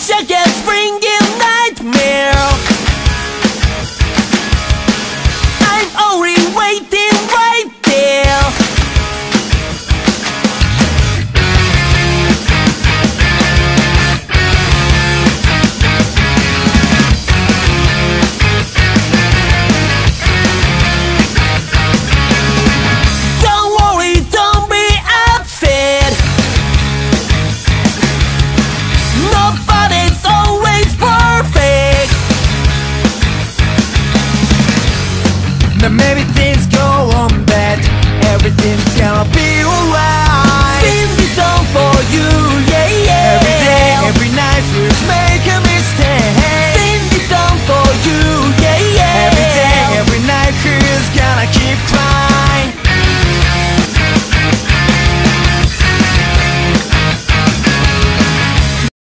such a good Now maybe things go on bad. Be